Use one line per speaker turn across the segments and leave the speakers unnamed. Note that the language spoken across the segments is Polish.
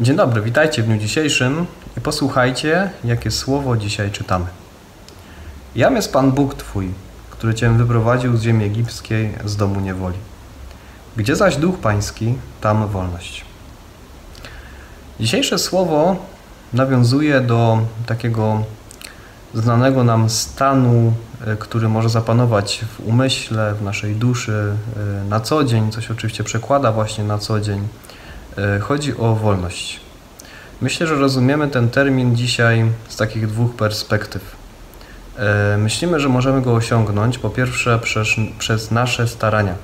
Dzień dobry, witajcie w dniu dzisiejszym i posłuchajcie, jakie słowo dzisiaj czytamy. Jam jest Pan Bóg Twój, który Cię wyprowadził z ziemi egipskiej, z domu niewoli. Gdzie zaś Duch Pański, tam wolność. Dzisiejsze słowo nawiązuje do takiego znanego nam stanu, e, który może zapanować w umyśle, w naszej duszy e, na co dzień, co się oczywiście przekłada właśnie na co dzień. E, chodzi o wolność. Myślę, że rozumiemy ten termin dzisiaj z takich dwóch perspektyw. Myślimy, że możemy go osiągnąć po pierwsze przez, przez nasze starania,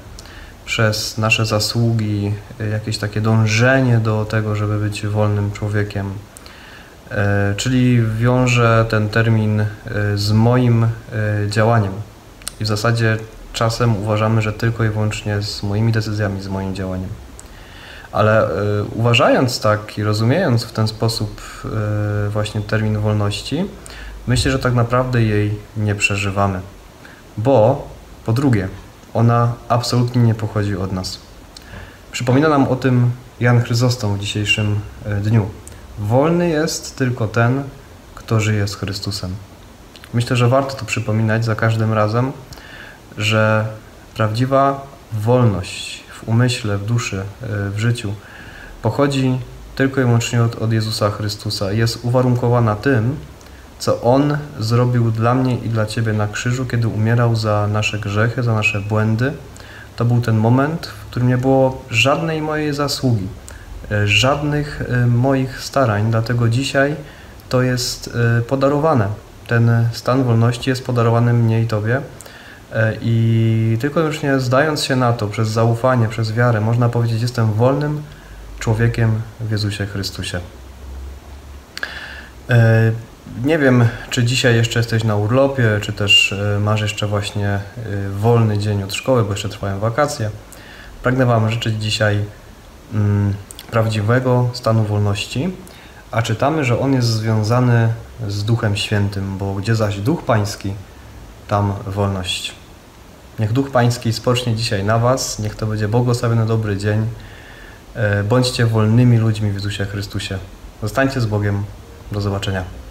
przez nasze zasługi, jakieś takie dążenie do tego, żeby być wolnym człowiekiem, E, czyli wiąże ten termin e, z moim e, działaniem. I w zasadzie czasem uważamy, że tylko i wyłącznie z moimi decyzjami, z moim działaniem. Ale uważając tak i rozumiejąc w ten sposób właśnie termin wolności, myślę, że tak naprawdę jej nie przeżywamy. Bo po drugie, ona absolutnie nie pochodzi od nas. Przypomina nam o tym Jan Chryzostom w dzisiejszym dniu. Wolny jest tylko ten, kto żyje z Chrystusem. Myślę, że warto to przypominać za każdym razem, że prawdziwa wolność w umyśle, w duszy, e, w życiu pochodzi tylko i wyłącznie od, od Jezusa Chrystusa. Jest uwarunkowana tym, co On zrobił dla mnie i dla Ciebie na krzyżu, kiedy umierał za nasze grzechy, za nasze błędy. To był ten moment, w którym nie było żadnej mojej zasługi E, żadnych e, moich starań, dlatego dzisiaj to jest podarowane. Ten stan wolności jest podarowany mnie i Tobie. I tylko już nie zdając się na to, przez zaufanie, przez wiarę, można powiedzieć, jestem wolnym człowiekiem w Jezusie Chrystusie. Nie wiem, czy dzisiaj jeszcze jesteś na urlopie, czy też masz jeszcze właśnie wolny dzień od szkoły, bo jeszcze trwają wakacje. Pragnę Wam życzyć dzisiaj mm, prawdziwego stanu wolności, a czytamy, że on jest związany z Duchem Świętym, bo gdzie zaś Duch Pański, tam wolność. Niech Duch Pański spocznie dzisiaj na Was, niech to będzie błogosławiony dobry dzień. E, bądźcie wolnymi ludźmi w Jezusie Chrystusie. Zostańcie z Bogiem. Do zobaczenia.